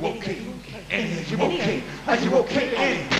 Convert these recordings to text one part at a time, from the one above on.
you okay? And is you okay? Are you okay? And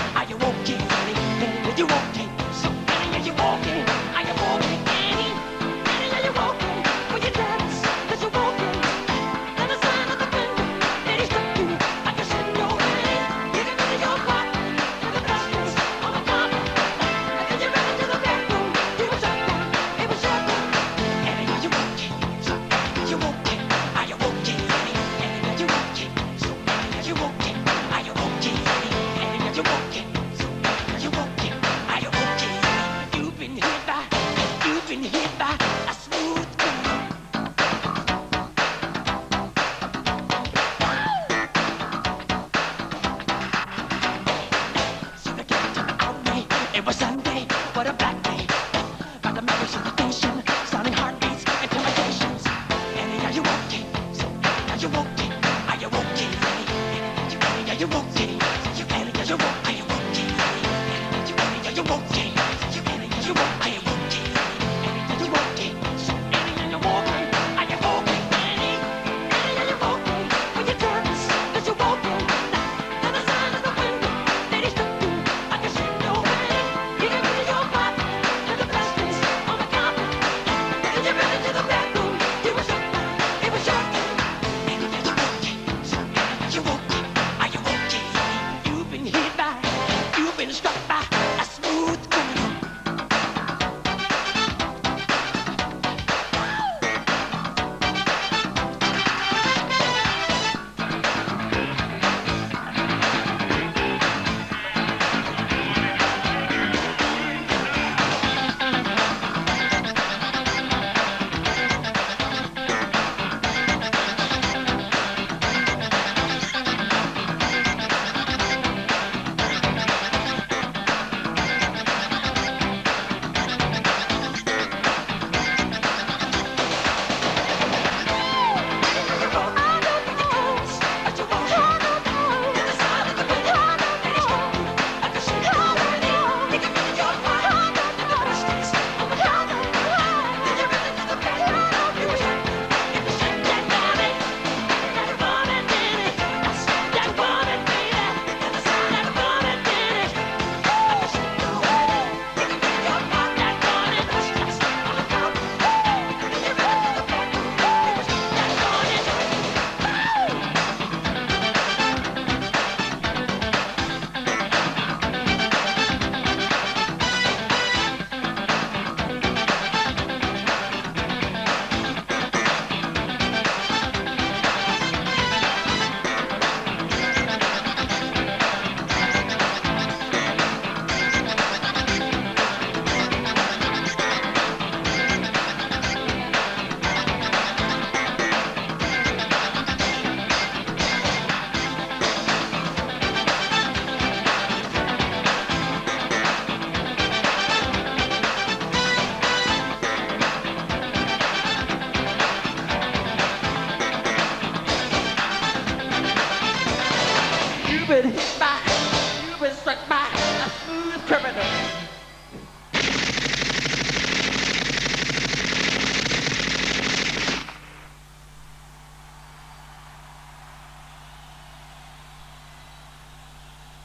been